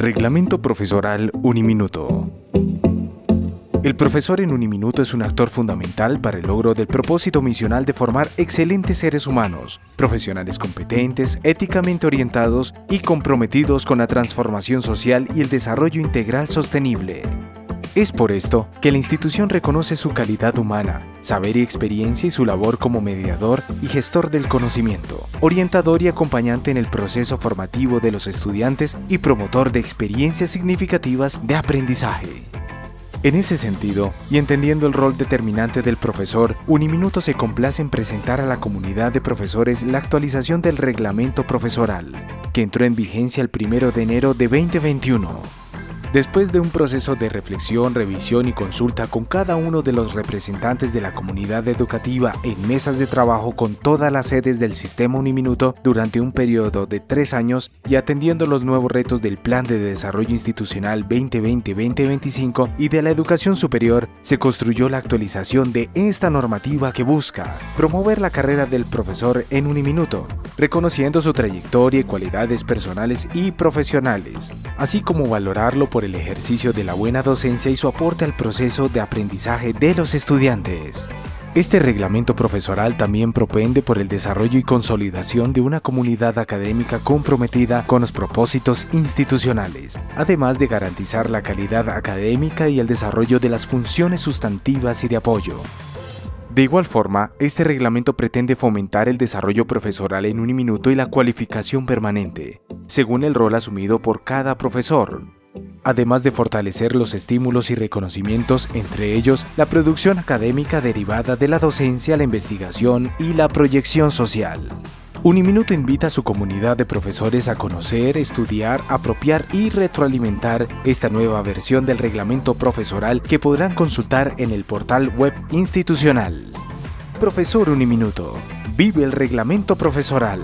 Reglamento Profesoral Uniminuto. El profesor en Uniminuto es un actor fundamental para el logro del propósito misional de formar excelentes seres humanos, profesionales competentes, éticamente orientados y comprometidos con la transformación social y el desarrollo integral sostenible. Es por esto que la institución reconoce su calidad humana, saber y experiencia y su labor como mediador y gestor del conocimiento, orientador y acompañante en el proceso formativo de los estudiantes y promotor de experiencias significativas de aprendizaje. En ese sentido, y entendiendo el rol determinante del profesor, Uniminuto se complace en presentar a la comunidad de profesores la actualización del reglamento profesoral, que entró en vigencia el 1 de enero de 2021 Después de un proceso de reflexión, revisión y consulta con cada uno de los representantes de la comunidad educativa en mesas de trabajo con todas las sedes del sistema Uniminuto durante un periodo de tres años y atendiendo los nuevos retos del Plan de Desarrollo Institucional 2020-2025 y de la educación superior, se construyó la actualización de esta normativa que busca promover la carrera del profesor en Uniminuto, reconociendo su trayectoria y cualidades personales y profesionales, así como valorarlo por el ejercicio de la buena docencia y su aporte al proceso de aprendizaje de los estudiantes. Este reglamento profesoral también propende por el desarrollo y consolidación de una comunidad académica comprometida con los propósitos institucionales, además de garantizar la calidad académica y el desarrollo de las funciones sustantivas y de apoyo. De igual forma, este reglamento pretende fomentar el desarrollo profesoral en un minuto y la cualificación permanente, según el rol asumido por cada profesor, además de fortalecer los estímulos y reconocimientos, entre ellos la producción académica derivada de la docencia, la investigación y la proyección social. Uniminuto invita a su comunidad de profesores a conocer, estudiar, apropiar y retroalimentar esta nueva versión del reglamento profesoral que podrán consultar en el portal web institucional. Profesor Uniminuto, vive el reglamento profesoral.